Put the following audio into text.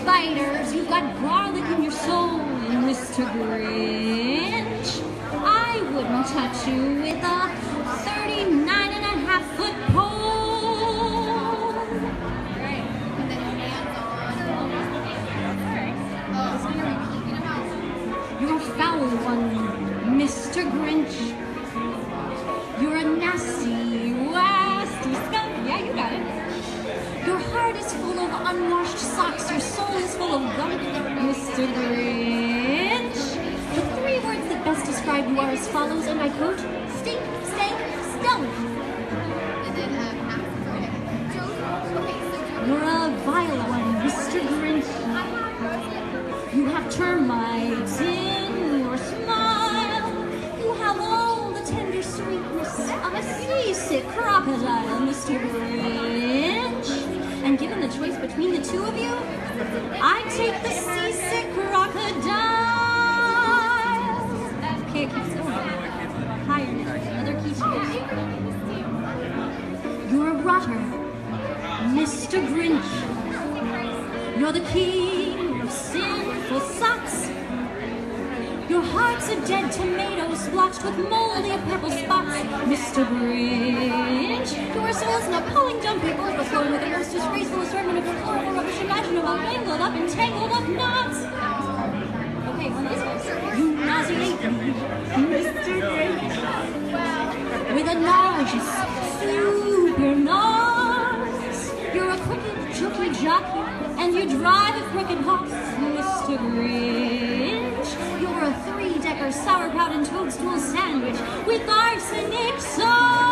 spiders. You've got garlic in your soul, Mr. Grinch. I wouldn't touch you with a 39 and a half foot pole. Right. You're foul one, Mr. Grinch. Of unwashed socks. Your soul is full of gunk, Mr. Grinch. The three words that best describe you are as follows, and I quote, stink, stank, stunk. And then uh, half. Okay. So okay. So You're a vile one, Mr. Grinch. I have roasted. You have termites in your smile. You have all the tender sweetness of a seasick crocodile, Mr. between the two of you, I take the seasick crocodile. Okay, it keeps going. Higher. Another key. You're a rotter, Mr. Grinch. You're the king of sinful socks. Your heart's a dead tomato splotched with moldy purple spots, Mr. Grinch. Your soul's an appalling dump paper overflowing with the most disgraceful imaginable, mangled up and tangled up knots. Okay. You nauseate me, Mr. Grinch. With a narcissist, super narcs. You're a crooked, jokey jockey, and you drive a crooked horse, Mr. Grinch. You're a three-decker sauerkraut and toadstool sandwich with arsenic sauce.